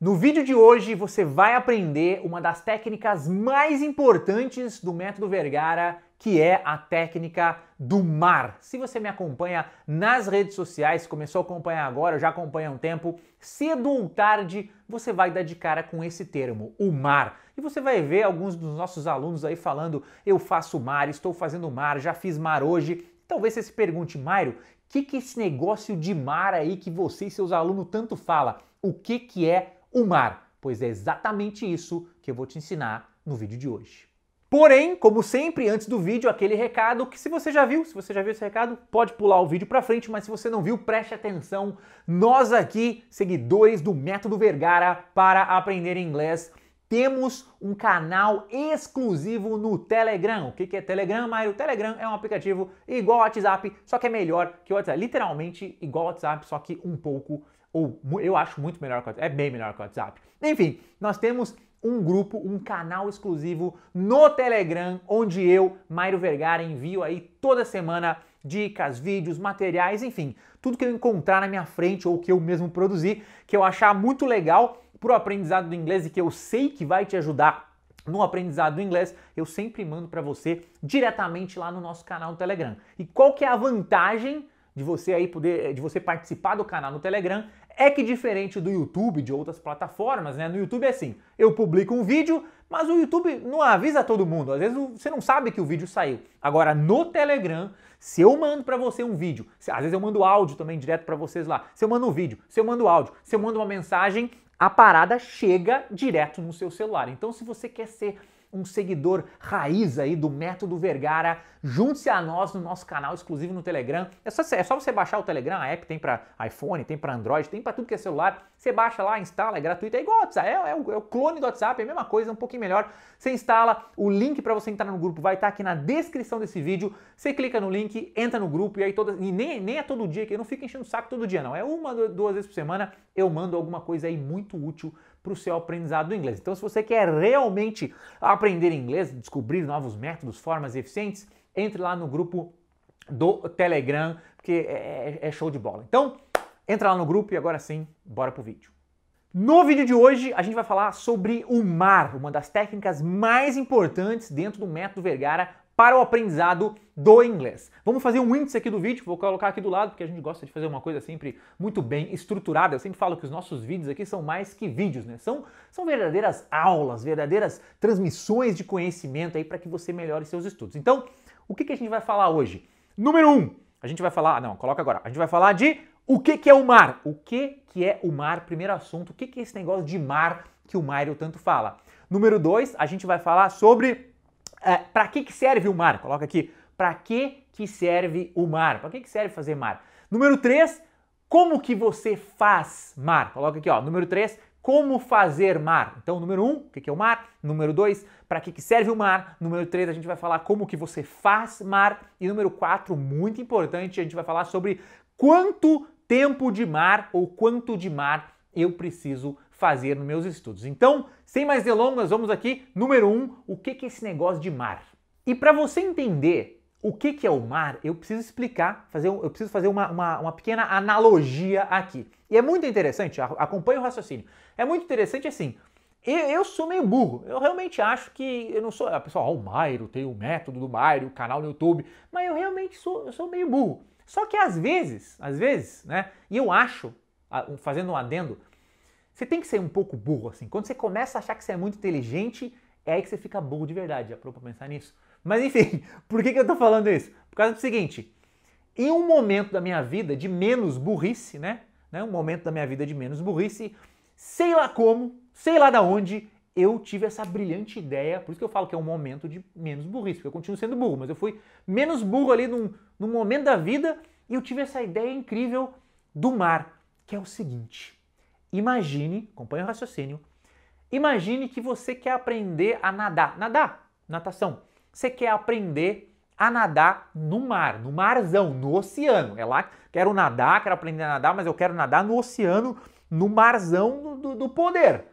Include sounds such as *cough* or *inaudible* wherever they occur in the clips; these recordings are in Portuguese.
No vídeo de hoje você vai aprender uma das técnicas mais importantes do método Vergara, que é a técnica do mar. Se você me acompanha nas redes sociais, começou a acompanhar agora, já acompanha há um tempo, cedo ou tarde você vai dar de cara com esse termo, o mar. E você vai ver alguns dos nossos alunos aí falando: eu faço mar, estou fazendo mar, já fiz mar hoje. Talvez você se pergunte, Mairo, o que, que é esse negócio de mar aí que você e seus alunos tanto falam? O que, que é o mar? Pois é exatamente isso que eu vou te ensinar no vídeo de hoje. Porém, como sempre, antes do vídeo, aquele recado que se você já viu, se você já viu esse recado, pode pular o vídeo para frente, mas se você não viu, preste atenção. Nós aqui, seguidores do Método Vergara para aprender inglês, temos um canal exclusivo no Telegram. O que é Telegram, Mário? Telegram é um aplicativo igual ao WhatsApp, só que é melhor que o WhatsApp. Literalmente igual ao WhatsApp, só que um pouco ou eu acho muito melhor que o WhatsApp, é bem melhor que o WhatsApp. Enfim, nós temos um grupo, um canal exclusivo no Telegram, onde eu, Mairo Vergara, envio aí toda semana dicas, vídeos, materiais, enfim, tudo que eu encontrar na minha frente ou que eu mesmo produzir, que eu achar muito legal para o aprendizado do inglês e que eu sei que vai te ajudar no aprendizado do inglês, eu sempre mando para você diretamente lá no nosso canal no Telegram. E qual que é a vantagem de você aí poder, de você participar do canal no Telegram? É que diferente do YouTube, de outras plataformas, né? No YouTube é assim, eu publico um vídeo, mas o YouTube não avisa todo mundo. Às vezes você não sabe que o vídeo saiu. Agora no Telegram, se eu mando para você um vídeo, às vezes eu mando áudio também direto para vocês lá. Se eu mando um vídeo, se eu mando áudio, se eu mando uma mensagem, a parada chega direto no seu celular. Então se você quer ser um seguidor raiz aí do método Vergara, junte-se a nós no nosso canal exclusivo no Telegram. É só, é só você baixar o Telegram, a app tem para iPhone, tem para Android, tem para tudo que é celular. Você baixa lá, instala, é gratuito, é igual WhatsApp, é, é, o, é o clone do WhatsApp, é a mesma coisa, um pouquinho melhor. Você instala, o link para você entrar no grupo vai estar aqui na descrição desse vídeo. Você clica no link, entra no grupo e aí todas. E nem, nem é todo dia, que eu não fico enchendo o saco todo dia, não. É uma, duas vezes por semana eu mando alguma coisa aí muito útil para o seu aprendizado do inglês. Então, se você quer realmente aprender inglês, descobrir novos métodos, formas eficientes, entre lá no grupo do Telegram, porque é, é, é show de bola. Então, entra lá no grupo e agora sim, bora pro vídeo. No vídeo de hoje, a gente vai falar sobre o mar, uma das técnicas mais importantes dentro do método Vergara para o aprendizado do inglês. Vamos fazer um índice aqui do vídeo, vou colocar aqui do lado, porque a gente gosta de fazer uma coisa sempre muito bem estruturada. Eu sempre falo que os nossos vídeos aqui são mais que vídeos, né? São, são verdadeiras aulas, verdadeiras transmissões de conhecimento aí para que você melhore seus estudos. Então, o que, que a gente vai falar hoje? Número um, a gente vai falar, não, coloca agora, a gente vai falar de o que, que é o mar. O que, que é o mar? Primeiro assunto, o que, que é esse negócio de mar que o Mário tanto fala? Número dois, a gente vai falar sobre é, para que, que serve o mar? Coloca aqui. Para que, que serve o mar? Para que, que serve fazer mar? Número 3, como que você faz mar? Coloca aqui, ó. Número 3, como fazer mar. Então, número 1, um, o que, é o mar? Número 2, para que, que serve o mar? Número 3, a gente vai falar como que você faz mar. E número 4, muito importante, a gente vai falar sobre quanto tempo de mar ou quanto de mar eu preciso fazer nos meus estudos. Então, sem mais delongas, vamos aqui. Número 1, um, o que é esse negócio de mar? E para você entender o que, é o mar, eu preciso explicar, fazer, eu preciso fazer uma, uma, uma pequena analogia aqui. E é muito interessante, acompanhe o raciocínio. É muito interessante assim, eu, eu, sou meio burro. Eu realmente acho que eu não sou. A pessoa, ó, o Mairo tem o método do Mairo, o canal no YouTube. Mas eu realmente sou, eu sou meio burro. Só que às vezes, às vezes, né? E eu acho, fazendo um adendo, você tem que ser um pouco burro, assim. Quando você começa a achar que você é muito inteligente, é aí que você fica burro de verdade. Já parou pra pensar nisso? Mas enfim, *laughs* por que, que eu tô falando isso? Por causa do seguinte: em um momento da minha vida de menos burrice, né? né? Um momento da minha vida de menos burrice, sei lá como, sei lá da onde, eu tive essa brilhante ideia, por isso que eu falo que é um momento de menos burrice, porque eu continuo sendo burro, mas eu fui menos burro ali num, num momento da vida e eu tive essa ideia incrível do mar, que é o seguinte: Imagine, acompanhe o raciocínio, imagine que você quer aprender a nadar, nadar, natação. Você quer aprender a nadar no mar, no marzão, no oceano. É lá, quero nadar, quero aprender a nadar, mas eu quero nadar no oceano, no marzão do, do poder.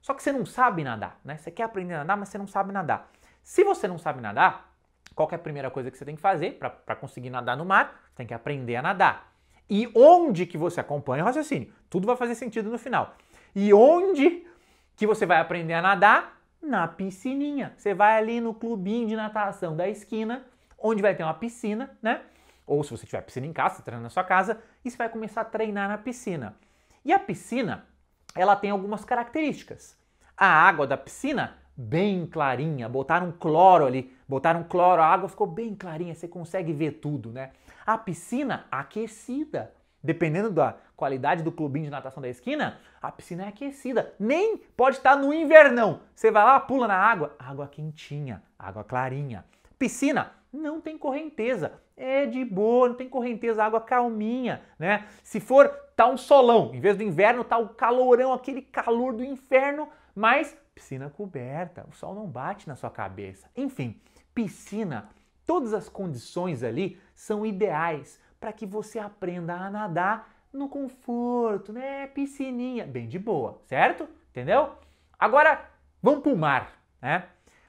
Só que você não sabe nadar, né? Você quer aprender a nadar, mas você não sabe nadar. Se você não sabe nadar, qual é a primeira coisa que você tem que fazer para conseguir nadar no mar? Você tem que aprender a nadar. E onde que você acompanha o raciocínio? Tudo vai fazer sentido no final. E onde que você vai aprender a nadar? Na piscininha. Você vai ali no clubinho de natação da esquina, onde vai ter uma piscina, né? Ou se você tiver piscina em casa, você treina na sua casa, e você vai começar a treinar na piscina. E a piscina, ela tem algumas características. A água da piscina, bem clarinha, botaram cloro ali, botaram cloro, a água ficou bem clarinha, você consegue ver tudo, né? A piscina aquecida, dependendo da qualidade do clubinho de natação da esquina, a piscina é aquecida. Nem pode estar no invernão. Você vai lá, pula na água, água quentinha, água clarinha. Piscina não tem correnteza, é de boa, não tem correnteza, água calminha, né? Se for tá um solão, em vez do inverno tá o calorão, aquele calor do inferno, mas piscina coberta, o sol não bate na sua cabeça. Enfim, piscina, todas as condições ali são ideais para que você aprenda a nadar no conforto, né? Piscininha, bem de boa, certo? Entendeu? Agora, vamos pro mar, né?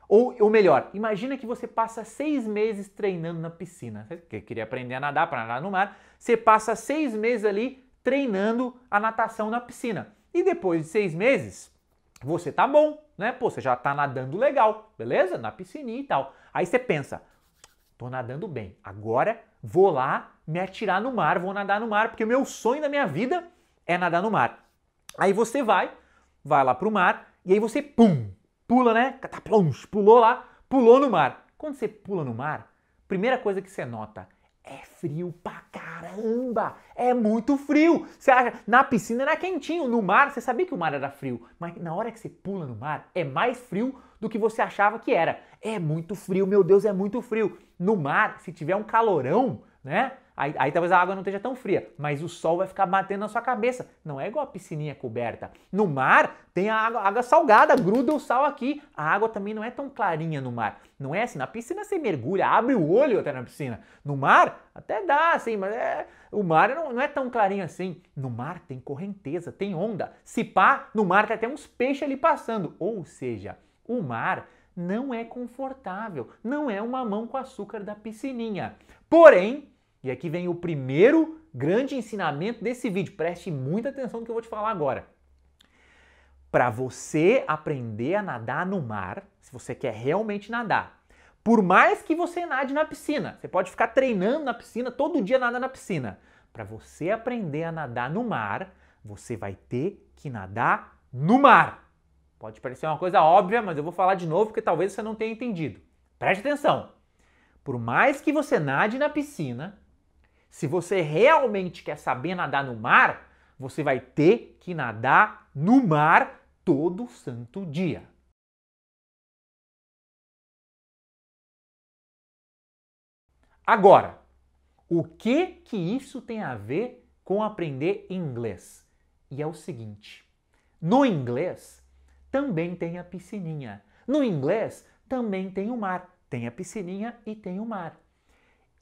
Ou, ou melhor, imagina que você passa seis meses treinando na piscina. Você queria aprender a nadar para nadar no mar. Você passa seis meses ali treinando a natação na piscina. E depois de seis meses, você tá bom, né? Pô, você já tá nadando legal, beleza? Na piscininha e tal. Aí você pensa, tô nadando bem, agora vou lá me atirar no mar, vou nadar no mar, porque o meu sonho da minha vida é nadar no mar. Aí você vai, vai lá pro mar, e aí você, pum, pula, né? Cataplons, pulou lá, pulou no mar. Quando você pula no mar, primeira coisa que você nota é frio pra caramba! É muito frio! Você acha, na piscina era quentinho, no mar, você sabia que o mar era frio, mas na hora que você pula no mar, é mais frio do que você achava que era. É muito frio, meu Deus, é muito frio. No mar, se tiver um calorão, né? Aí, aí, talvez a água não esteja tão fria, mas o sol vai ficar batendo na sua cabeça. Não é igual a piscininha coberta. No mar tem a água, água salgada, gruda o sal aqui. A água também não é tão clarinha no mar. Não é assim, na piscina você mergulha, abre o olho até na piscina. No mar até dá assim, mas é, o mar não, não é tão clarinho assim. No mar tem correnteza, tem onda. Se pá, no mar tem até uns peixes ali passando. Ou seja, o mar não é confortável, não é uma mão com açúcar da piscininha. Porém, e aqui vem o primeiro grande ensinamento desse vídeo. Preste muita atenção no que eu vou te falar agora. Para você aprender a nadar no mar, se você quer realmente nadar, por mais que você nade na piscina, você pode ficar treinando na piscina, todo dia nada na piscina. Para você aprender a nadar no mar, você vai ter que nadar no mar. Pode parecer uma coisa óbvia, mas eu vou falar de novo porque talvez você não tenha entendido. Preste atenção. Por mais que você nade na piscina, se você realmente quer saber nadar no mar, você vai ter que nadar no mar todo santo dia. Agora, o que que isso tem a ver com aprender inglês? E é o seguinte: no inglês também tem a piscininha. No inglês também tem o mar. Tem a piscininha e tem o mar.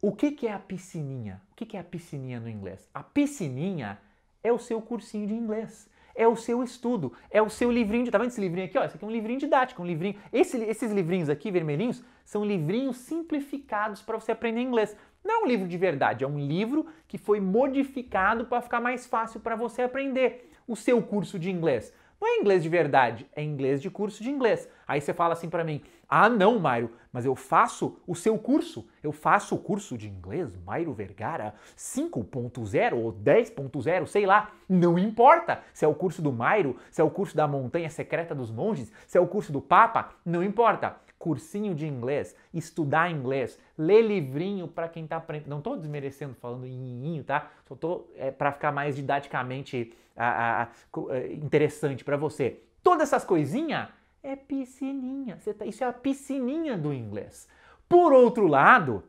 O que, que é a piscininha? O que, que é a piscininha no inglês? A piscininha é o seu cursinho de inglês. É o seu estudo, é o seu livrinho de. Tá vendo esse livrinho aqui? Ó, esse aqui é um livrinho didático, um livrinho. Esse, esses livrinhos aqui, vermelhinhos, são livrinhos simplificados para você aprender inglês. Não é um livro de verdade, é um livro que foi modificado para ficar mais fácil para você aprender o seu curso de inglês. Não é inglês de verdade, é inglês de curso de inglês. Aí você fala assim para mim: "Ah, não, Mairo, mas eu faço o seu curso. Eu faço o curso de inglês Mairo Vergara 5.0 ou 10.0, sei lá. Não importa se é o curso do Mairo, se é o curso da Montanha Secreta dos Monges, se é o curso do Papa, não importa cursinho de inglês, estudar inglês, ler livrinho para quem está aprendendo. Não estou desmerecendo falando em tá? Só estou é, para ficar mais didaticamente a, a, a, é, interessante para você. Todas essas coisinhas é piscininha. Tá, isso é a piscininha do inglês. Por outro lado,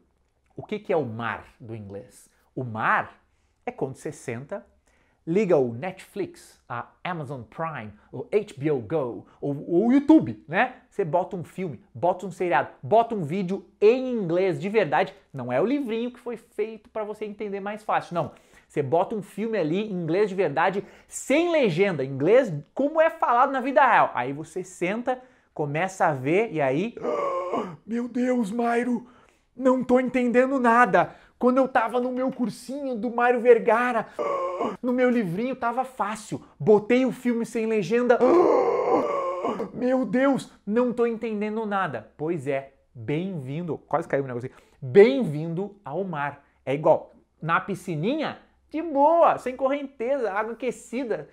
o que, que é o mar do inglês? O mar é quando você senta liga o Netflix, a Amazon Prime, o HBO Go, ou o YouTube, né? Você bota um filme, bota um seriado, bota um vídeo em inglês de verdade. Não é o livrinho que foi feito para você entender mais fácil, não. Você bota um filme ali em inglês de verdade, sem legenda, inglês como é falado na vida real. Aí você senta, começa a ver e aí, oh, meu Deus, Mairo, não tô entendendo nada. Quando eu tava no meu cursinho do Mário Vergara, *gasps* no meu livrinho tava fácil. Botei o filme sem legenda. *gasps* Meu Deus, não tô entendendo nada. Pois é, bem-vindo. Quase caiu um negócio aqui. Bem-vindo ao mar. É igual na piscininha, de boa, sem correnteza, água aquecida,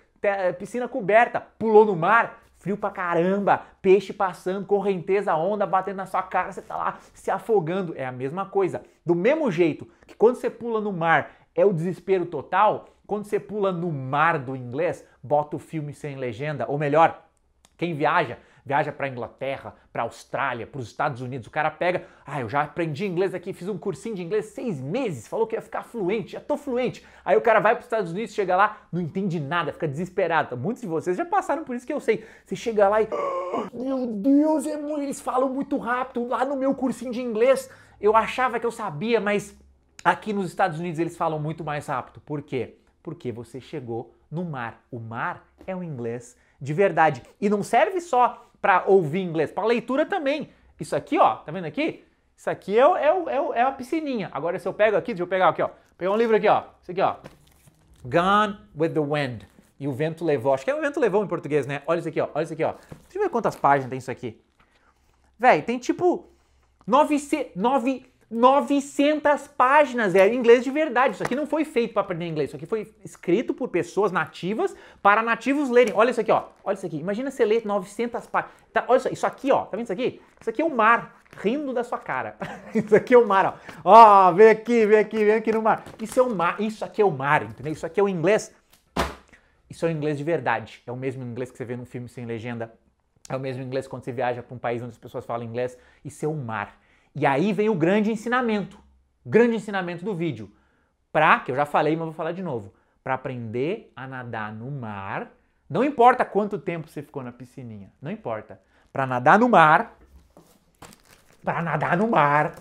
piscina coberta, pulou no mar, frio pra caramba, peixe passando, correnteza, onda batendo na sua cara, você tá lá se afogando. É a mesma coisa. Do mesmo jeito que quando você pula no mar é o desespero total, quando você pula no mar do inglês, bota o filme sem legenda, ou melhor, quem viaja viaja para Inglaterra, para Austrália, para os Estados Unidos. O cara pega, ah, eu já aprendi inglês aqui, fiz um cursinho de inglês seis meses, falou que ia ficar fluente, já tô fluente. Aí o cara vai para os Estados Unidos, chega lá, não entende nada, fica desesperado. Muitos de vocês já passaram por isso que eu sei. Você chega lá e, meu Deus, é eles falam muito rápido. Lá no meu cursinho de inglês, eu achava que eu sabia, mas aqui nos Estados Unidos eles falam muito mais rápido. Por quê? Porque você chegou no mar. O mar é o inglês de verdade. E não serve só para ouvir inglês, para leitura também. Isso aqui, ó, tá vendo aqui? Isso aqui é, é, é, é a piscininha. Agora, se eu pego aqui, deixa eu pegar aqui, ó. Pegar um livro aqui, ó. Isso aqui, ó. Gone with the Wind. E o vento levou. Acho que é o vento levou em português, né? Olha isso aqui, ó. Olha isso aqui, ó. Deixa eu ver quantas páginas tem isso aqui. Véi, tem tipo 9, 9, 900 páginas, é inglês de verdade. Isso aqui não foi feito para aprender inglês, isso aqui foi escrito por pessoas nativas para nativos lerem. Olha isso aqui, ó. Olha isso aqui. Imagina você ler 900 páginas. Tá, olha isso, isso aqui, ó. Tá vendo isso aqui? Isso aqui é o mar rindo da sua cara. *laughs* isso aqui é o mar, ó. Ó, vem aqui, vem aqui, vem aqui no mar. Isso é o mar, isso aqui é o mar, entendeu? Isso aqui é o inglês. Isso é o inglês de verdade. É o mesmo inglês que você vê num filme sem legenda. É o mesmo inglês quando você viaja para um país onde as pessoas falam inglês. Isso é o mar. E aí vem o grande ensinamento, grande ensinamento do vídeo. Para, que eu já falei, mas vou falar de novo, para aprender a nadar no mar, não importa quanto tempo você ficou na piscininha, não importa. Para nadar no mar, para nadar no mar,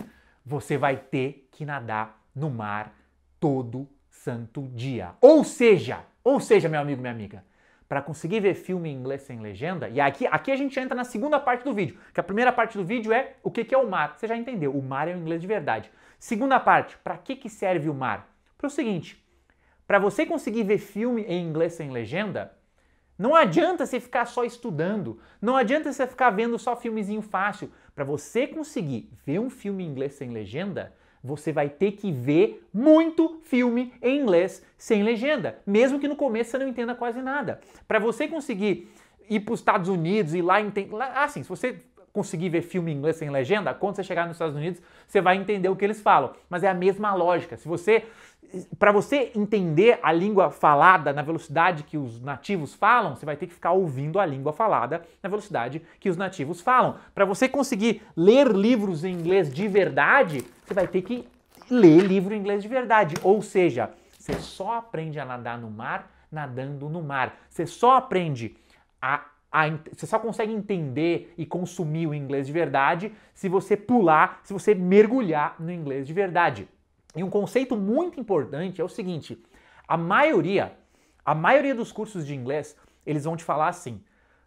você vai ter que nadar no mar todo santo dia. Ou seja, ou seja, meu amigo, minha amiga, para conseguir ver filme em inglês sem legenda, e aqui, aqui a gente entra na segunda parte do vídeo, que a primeira parte do vídeo é o que, que é o mar. Você já entendeu, o mar é o inglês de verdade. Segunda parte, para que, que serve o mar? Para o seguinte, para você conseguir ver filme em inglês sem legenda, não adianta você ficar só estudando, não adianta você ficar vendo só filmezinho fácil. Para você conseguir ver um filme em inglês sem legenda, você vai ter que ver muito filme em inglês sem legenda, mesmo que no começo você não entenda quase nada. Para você conseguir ir para os Estados Unidos e lá entender. Assim, se você conseguir ver filme em inglês sem legenda, quando você chegar nos Estados Unidos, você vai entender o que eles falam. Mas é a mesma lógica. Se você para você entender a língua falada na velocidade que os nativos falam, você vai ter que ficar ouvindo a língua falada na velocidade que os nativos falam. Para você conseguir ler livros em inglês de verdade, você vai ter que ler livro em inglês de verdade. Ou seja, você só aprende a nadar no mar nadando no mar. Você só aprende a, a você só consegue entender e consumir o inglês de verdade se você pular, se você mergulhar no inglês de verdade. E um conceito muito importante é o seguinte: a maioria, a maioria dos cursos de inglês, eles vão te falar assim: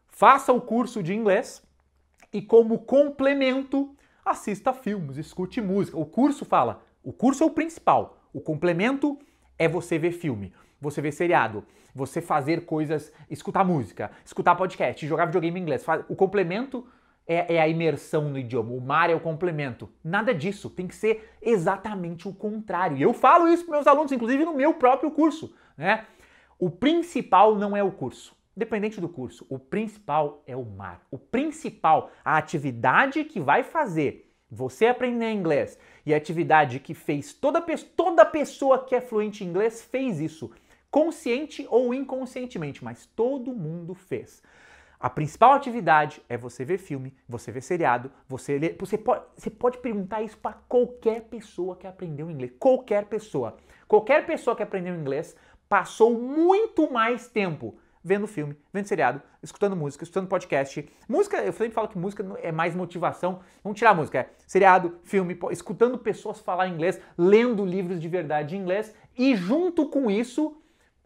faça o curso de inglês e como complemento assista filmes, escute música. O curso fala, o curso é o principal. O complemento é você ver filme, você ver seriado, você fazer coisas, escutar música, escutar podcast, jogar videogame em inglês. O complemento é, é, a imersão no idioma, o mar é o complemento. Nada disso, tem que ser exatamente o contrário. E eu falo isso para meus alunos, inclusive no meu próprio curso. Né? O principal não é o curso, dependente do curso, o principal é o mar. O principal, a atividade que vai fazer você aprender inglês e a atividade que fez toda, toda pessoa que é fluente em inglês fez isso, consciente ou inconscientemente, mas todo mundo fez. A principal atividade é você ver filme, você ver seriado, você ler. Você pode, você pode perguntar isso para qualquer pessoa que aprendeu inglês. Qualquer pessoa. Qualquer pessoa que aprendeu inglês passou muito mais tempo vendo filme, vendo seriado, escutando música, escutando podcast. Música, eu sempre falo que música é mais motivação. Vamos tirar a música. É seriado, filme, escutando pessoas falar inglês, lendo livros de verdade em inglês e junto com isso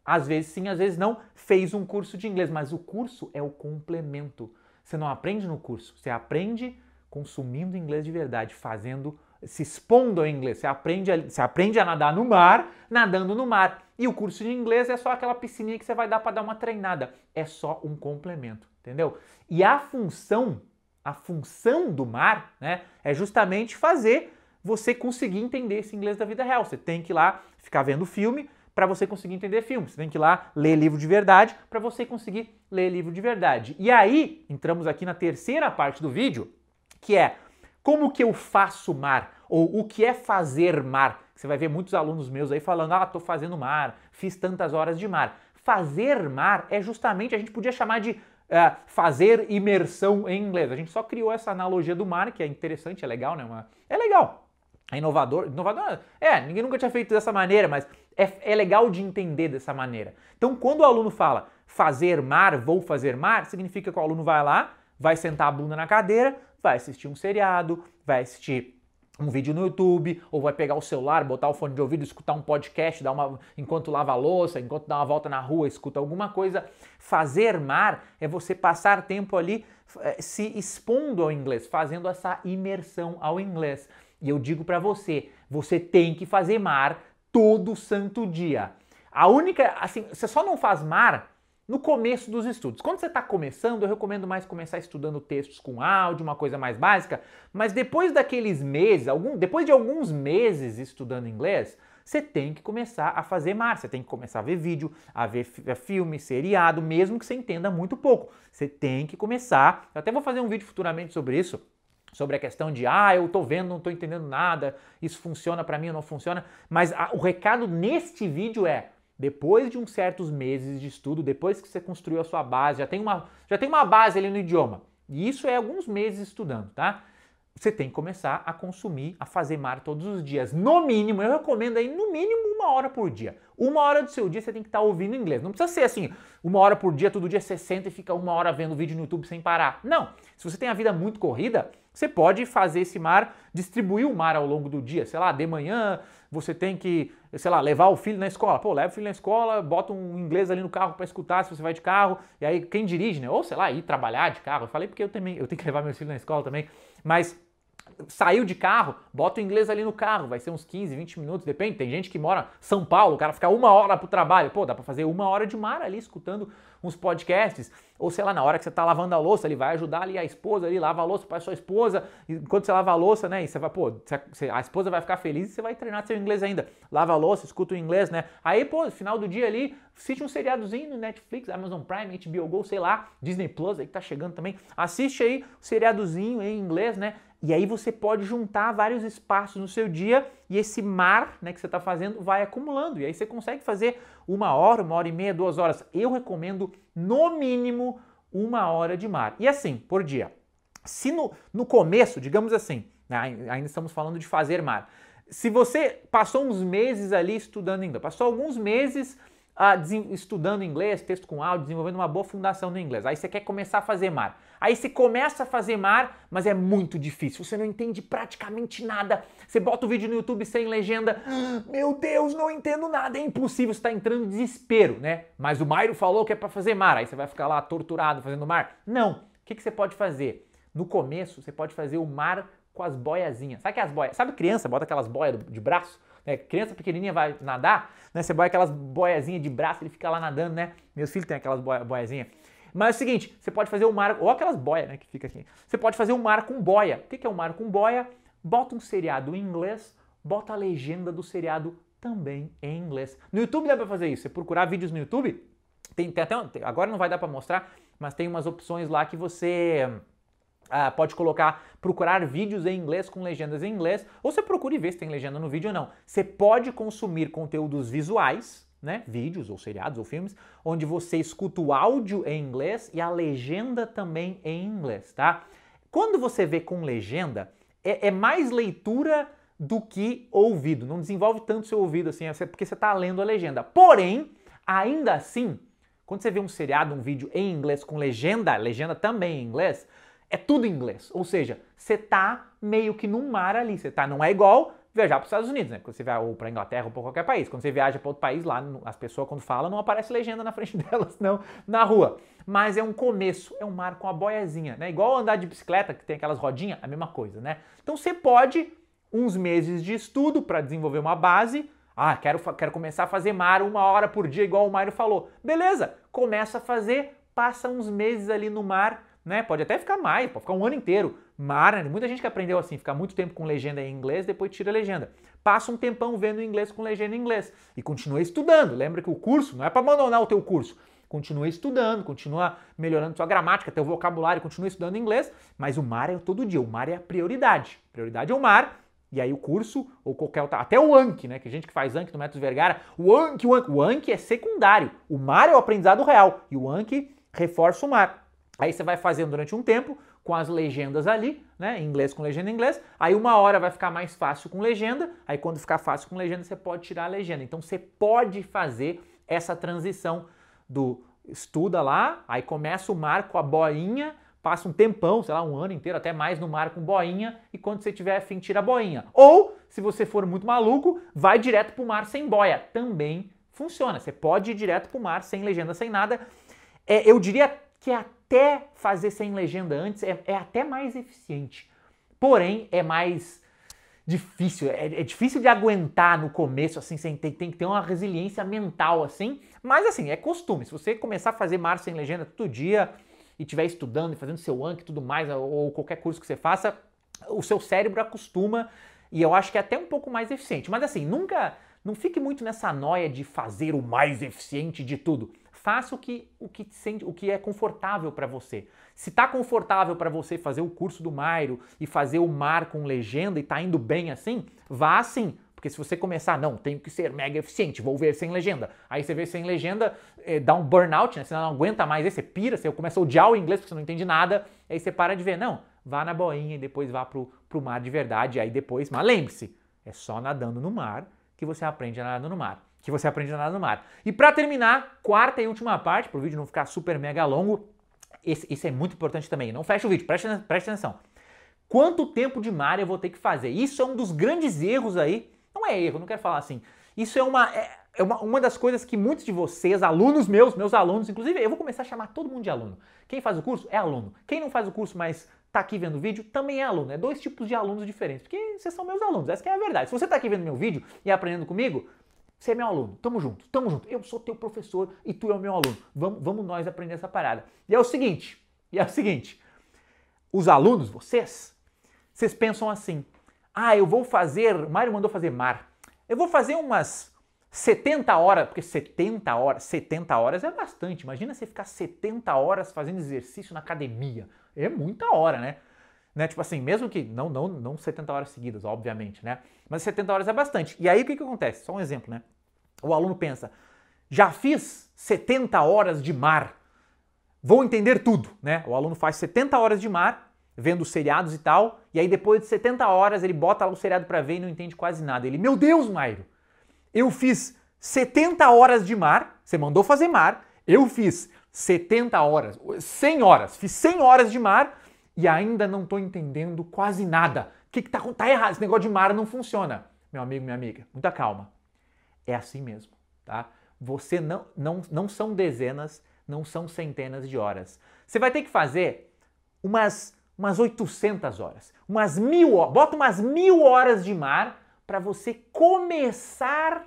às vezes sim, às vezes não, fez um curso de inglês, mas o curso é o complemento. Você não aprende no curso, você aprende consumindo inglês de verdade, fazendo se expondo ao inglês, você aprende, a, você aprende a nadar no mar, nadando no mar. E o curso de inglês é só aquela piscininha que você vai dar para dar uma treinada. É só um complemento, entendeu? E a função, a função do mar, né, é justamente fazer você conseguir entender esse inglês da vida real. Você tem que ir lá ficar vendo filme para você conseguir entender filme. Você tem que ir lá ler livro de verdade para você conseguir ler livro de verdade. E aí, entramos aqui na terceira parte do vídeo, que é como que eu faço mar? Ou o que é fazer mar? Você vai ver muitos alunos meus aí falando, ah, tô fazendo mar, fiz tantas horas de mar. Fazer mar é justamente, a gente podia chamar de uh, fazer imersão em inglês. A gente só criou essa analogia do mar, que é interessante, é legal, né? Uma, é legal. É inovador. Inovador, é, ninguém nunca tinha feito dessa maneira, mas é, é legal de entender dessa maneira. Então, quando o aluno fala fazer mar, vou fazer mar, significa que o aluno vai lá, vai sentar a bunda na cadeira, vai assistir um seriado, vai assistir um vídeo no YouTube, ou vai pegar o celular, botar o fone de ouvido, escutar um podcast, dar uma enquanto lava a louça, enquanto dá uma volta na rua, escuta alguma coisa. Fazer mar é você passar tempo ali eh, se expondo ao inglês, fazendo essa imersão ao inglês. E eu digo para você, você tem que fazer mar todo santo dia. A única, assim, você só não faz mar no começo dos estudos. Quando você está começando, eu recomendo mais começar estudando textos com áudio, uma coisa mais básica, mas depois daqueles meses, algum, depois de alguns meses estudando inglês, você tem que começar a fazer mar, você tem que começar a ver vídeo, a ver filme, seriado, mesmo que você entenda muito pouco. Você tem que começar, eu até vou fazer um vídeo futuramente sobre isso, sobre a questão de ah, eu tô vendo, não tô entendendo nada, isso funciona para mim ou não funciona, mas a, o recado neste vídeo é depois de uns certos meses de estudo, depois que você construiu a sua base, já tem uma, já tem uma base ali no idioma, e isso é alguns meses estudando, tá? Você tem que começar a consumir, a fazer mar todos os dias. No mínimo, eu recomendo aí no mínimo uma hora por dia. Uma hora do seu dia você tem que estar tá ouvindo inglês. Não precisa ser assim, uma hora por dia, todo dia 60 e fica uma hora vendo vídeo no YouTube sem parar. Não. Se você tem a vida muito corrida, você pode fazer esse mar, distribuir o mar ao longo do dia. Sei lá, de manhã você tem que, sei lá, levar o filho na escola. Pô, leva o filho na escola, bota um inglês ali no carro para escutar se você vai de carro. E aí quem dirige, né? Ou sei lá, ir trabalhar de carro. Eu falei porque eu também, eu tenho que levar meu filho na escola também. Mas saiu de carro, bota o inglês ali no carro, vai ser uns 15, 20 minutos, depende. Tem gente que mora São Paulo, o cara fica uma hora pro trabalho. Pô, dá para fazer uma hora de mar ali escutando uns podcasts. Ou sei lá, na hora que você tá lavando a louça, ele vai ajudar ali a esposa ali, lava a louça para sua esposa. Enquanto você lava a louça, né? E você vai, pô, a esposa vai ficar feliz e você vai treinar seu inglês ainda. Lava a louça, escuta o inglês, né? Aí, pô, final do dia ali, assiste um seriadozinho no Netflix, Amazon Prime, HBO Go, sei lá, Disney Plus aí que tá chegando também. Assiste aí o seriadozinho em inglês, né? E aí você pode juntar vários espaços no seu dia e esse mar né, que você está fazendo vai acumulando. E aí você consegue fazer uma hora, uma hora e meia, duas horas. Eu recomendo no mínimo uma hora de mar. E assim, por dia. Se no, no começo, digamos assim, né, ainda estamos falando de fazer mar. Se você passou uns meses ali estudando inglês, passou alguns meses estudando inglês, texto com áudio, desenvolvendo uma boa fundação no inglês. Aí você quer começar a fazer mar. Aí você começa a fazer mar, mas é muito difícil. Você não entende praticamente nada. Você bota o vídeo no YouTube sem legenda. *gasps* Meu Deus, não entendo nada. É impossível. Você está entrando em desespero, né? Mas o Mairo falou que é para fazer mar. Aí você vai ficar lá torturado fazendo mar. Não. O que, que você pode fazer? No começo, você pode fazer o mar com as boiazinhas. Sabe que as boias? Sabe criança bota aquelas boias de braço? Né? Criança pequenininha vai nadar, né? Você boia aquelas boiazinhas de braço, ele fica lá nadando, né? Meus filhos têm aquelas boia, boiazinhas. Mas é o seguinte, você pode fazer o mar, ou aquelas boias, né, que fica aqui. Você pode fazer o mar com boia. O que é o mar com boia? Bota um seriado em inglês, bota a legenda do seriado também em inglês. No YouTube dá para fazer isso. Você procurar vídeos no YouTube, tem, tem até agora não vai dar para mostrar, mas tem umas opções lá que você Uh, pode colocar, procurar vídeos em inglês com legendas em inglês, ou você procure ver se tem legenda no vídeo ou não. Você pode consumir conteúdos visuais, né, vídeos ou seriados ou filmes, onde você escuta o áudio em inglês e a legenda também em inglês, tá? Quando você vê com legenda, é, é mais leitura do que ouvido, não desenvolve tanto seu ouvido assim, porque você está lendo a legenda. Porém, ainda assim, quando você vê um seriado, um vídeo em inglês com legenda, legenda também em inglês, é tudo em inglês. Ou seja, você tá meio que num mar ali. Você tá, não é igual viajar para os Estados Unidos, né? Quando você vai ou para Inglaterra ou para qualquer país. Quando você viaja para outro país, lá as pessoas quando falam não aparece legenda na frente *laughs* delas, não, na rua. Mas é um começo, é um mar com a boiazinha, né? Igual andar de bicicleta que tem aquelas rodinhas, a mesma coisa, né? Então você pode uns meses de estudo para desenvolver uma base. Ah, quero, quero começar a fazer mar uma hora por dia, igual o Mário falou. Beleza, começa a fazer, passa uns meses ali no mar, né? Pode até ficar mais, pode ficar um ano inteiro. Mar, né? muita gente que aprendeu assim, ficar muito tempo com legenda em inglês, depois tira a legenda. Passa um tempão vendo inglês com legenda em inglês e continua estudando. Lembra que o curso não é para abandonar o teu curso. Continua estudando, continua melhorando sua gramática, teu vocabulário, continua estudando inglês, mas o mar é todo dia, o mar é a prioridade. Prioridade é o mar, e aí o curso, ou qualquer outra, até o Anki, né? Que a gente que faz Anki no Método Vergara, o Anki, o Anki, o Anki é secundário. O mar é o aprendizado real e o Anki reforça o mar. Aí você vai fazendo durante um tempo com as legendas ali, né? Inglês com legenda em inglês. Aí uma hora vai ficar mais fácil com legenda. Aí quando ficar fácil com legenda, você pode tirar a legenda. Então você pode fazer essa transição do estuda lá, aí começa o mar com a boinha passa um tempão, sei lá, um ano inteiro, até mais no mar com boinha, e quando você tiver afim, tira a boinha. Ou, se você for muito maluco, vai direto pro mar sem boia. Também funciona. Você pode ir direto pro mar sem legenda, sem nada. É, eu diria que até fazer sem legenda antes é, é até mais eficiente. Porém, é mais difícil, é, é, difícil de aguentar no começo, assim, tem, tem que ter uma resiliência mental, assim, mas assim, é costume. Se você começar a fazer mar sem legenda todo dia, e estiver estudando e fazendo seu Anki e tudo mais, ou qualquer curso que você faça, o seu cérebro acostuma e eu acho que é até um pouco mais eficiente. Mas assim, nunca, não fique muito nessa noia de fazer o mais eficiente de tudo. Faça o que, o que, sente, o que é confortável para você. Se está confortável para você fazer o curso do Mairo e fazer o mar com legenda e está indo bem assim, vá assim. Porque se você começar, não, tenho que ser mega eficiente, vou ver sem legenda. Aí você vê sem legenda, é, dá um burnout, né? Você não aguenta mais, aí você pira, você começa a odiar o inglês porque você não entende nada, aí você para de ver. Não, vá na boinha e depois vá pro, pro mar de verdade. Aí depois, mas lembre-se, é só nadando no mar que você aprende a nadar no mar. Que você aprende a nadar no mar. E para terminar, quarta e última parte, para o vídeo não ficar super mega longo, esse, esse, é muito importante também. Não fecha o vídeo, preste, preste atenção. Quanto tempo de mar eu vou ter que fazer? Isso é um dos grandes erros aí não é erro, não quero falar assim. Isso é uma, é, é uma, uma das coisas que muitos de vocês, alunos meus, meus alunos, inclusive, eu vou começar a chamar todo mundo de aluno. Quem faz o curso é aluno. Quem não faz o curso, mas está aqui vendo o vídeo, também é aluno. É dois tipos de alunos diferentes, porque vocês são meus alunos, essa é a verdade. Se você está aqui vendo meu vídeo e aprendendo comigo, você é meu aluno. Tamo junto, tamo junto. Eu sou teu professor e tu é o meu aluno. Vamos, vamos nós aprender essa parada. E é o seguinte, e é o seguinte, os alunos, vocês, vocês pensam assim, ah, eu vou fazer. Mário mandou fazer mar. Eu vou fazer umas 70 horas, porque 70 horas, 70 horas é bastante. Imagina você ficar 70 horas fazendo exercício na academia. É muita hora, né? né? Tipo assim, mesmo que não, não, não 70 horas seguidas, obviamente, né? Mas 70 horas é bastante. E aí o que, que acontece? Só um exemplo, né? O aluno pensa: já fiz 70 horas de mar, vou entender tudo, né? O aluno faz 70 horas de mar vendo seriados e tal, e aí depois de 70 horas ele bota lá o seriado para ver e não entende quase nada. Ele, meu Deus, Mairo, eu fiz 70 horas de mar, você mandou fazer mar, eu fiz 70 horas, 100 horas, fiz 100 horas de mar e ainda não estou entendendo quase nada. O que, que tá, tá errado? Esse negócio de mar não funciona. Meu amigo, minha amiga, muita calma. É assim mesmo, tá? Você não, não, não são dezenas, não são centenas de horas. Você vai ter que fazer umas umas 800 horas, umas mil bota umas mil horas de mar para você começar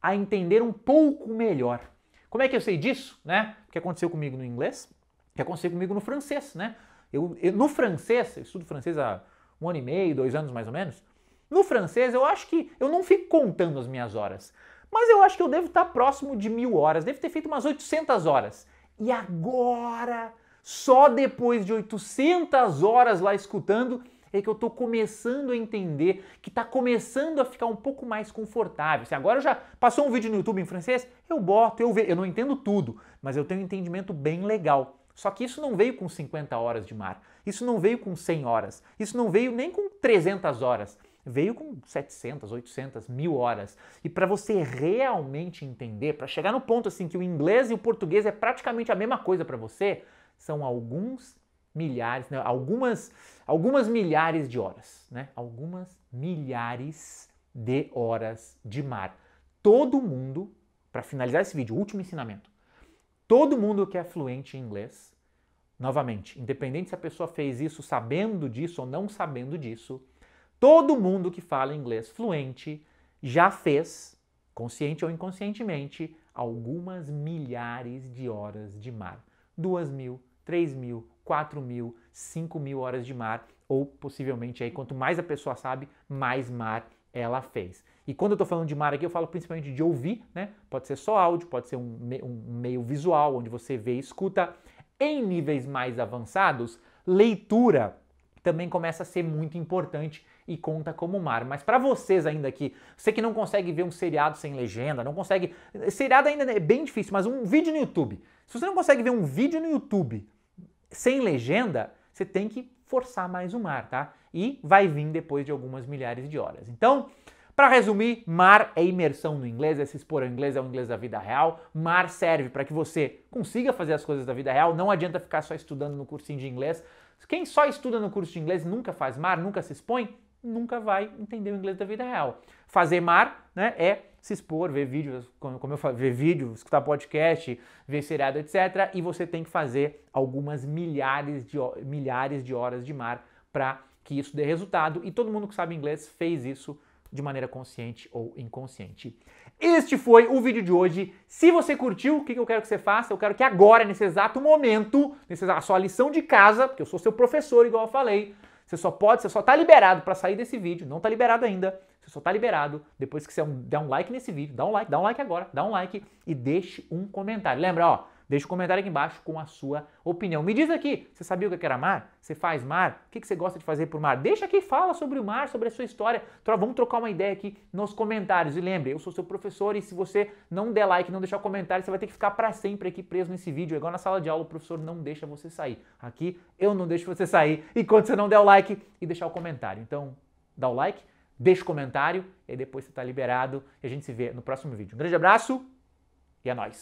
a entender um pouco melhor. Como é que eu sei disso, né? O que aconteceu comigo no inglês, o que aconteceu comigo no francês, né? Eu, eu, no francês, eu estudo francês há um ano e meio, dois anos mais ou menos. No francês, eu acho que eu não fico contando as minhas horas, mas eu acho que eu devo estar próximo de mil horas, devo ter feito umas 800 horas. E agora só depois de 800 horas lá escutando é que eu estou começando a entender, que está começando a ficar um pouco mais confortável. Se agora já passou um vídeo no YouTube em francês, eu boto, eu vejo, eu não entendo tudo, mas eu tenho um entendimento bem legal. Só que isso não veio com 50 horas de mar, isso não veio com 100 horas, isso não veio nem com 300 horas, veio com 700, 800, mil horas. E para você realmente entender, para chegar no ponto assim que o inglês e o português é praticamente a mesma coisa para você, são alguns milhares, né, algumas, algumas milhares de horas, né? Algumas milhares de horas de mar. Todo mundo, para finalizar esse vídeo, último ensinamento. Todo mundo que é fluente em inglês, novamente, independente se a pessoa fez isso sabendo disso ou não sabendo disso, Todo mundo que fala inglês fluente já fez, consciente ou inconscientemente, algumas milhares de horas de mar. Duas mil, três mil, quatro mil, cinco mil horas de mar, ou possivelmente aí, quanto mais a pessoa sabe, mais mar ela fez. E quando eu estou falando de mar aqui, eu falo principalmente de ouvir, né? Pode ser só áudio, pode ser um, um meio visual, onde você vê e escuta. Em níveis mais avançados, leitura também começa a ser muito importante e conta como mar. Mas para vocês ainda aqui, você que não consegue ver um seriado sem legenda, não consegue. Seriado ainda é bem difícil, mas um vídeo no YouTube. Se você não consegue ver um vídeo no YouTube sem legenda, você tem que forçar mais o mar, tá? E vai vir depois de algumas milhares de horas. Então, para resumir, mar é imersão no inglês, é se expor ao inglês, é o inglês da vida real. Mar serve para que você consiga fazer as coisas da vida real, não adianta ficar só estudando no cursinho de inglês. Quem só estuda no curso de inglês nunca faz mar, nunca se expõe, nunca vai entender o inglês da vida real. Fazer mar né, é se expor, ver vídeos, como eu falei, ver vídeo, escutar podcast, ver seriado, etc. E você tem que fazer algumas milhares de, milhares de horas de mar para que isso dê resultado. E todo mundo que sabe inglês fez isso de maneira consciente ou inconsciente. Este foi o vídeo de hoje. Se você curtiu, o que eu quero que você faça? Eu quero que agora, nesse exato momento, nessa sua lição de casa, porque eu sou seu professor, igual eu falei, você só pode, você só está liberado para sair desse vídeo, não está liberado ainda. Você só está liberado depois que você der um like nesse vídeo. Dá um like, dá um like agora, dá um like e deixe um comentário. Lembra, ó, Deixe um comentário aqui embaixo com a sua opinião. Me diz aqui, você sabia o que era mar? Você faz mar? O que você gosta de fazer por mar? Deixa aqui, fala sobre o mar, sobre a sua história. Vamos trocar uma ideia aqui nos comentários. E lembre, eu sou seu professor e se você não der like, não deixar comentário, você vai ter que ficar para sempre aqui preso nesse vídeo. É igual na sala de aula, o professor não deixa você sair. Aqui eu não deixo você sair enquanto você não der o like e deixar o comentário. Então, dá o like, deixa o comentário e depois você está liberado e a gente se vê no próximo vídeo. Um grande abraço e é nóis!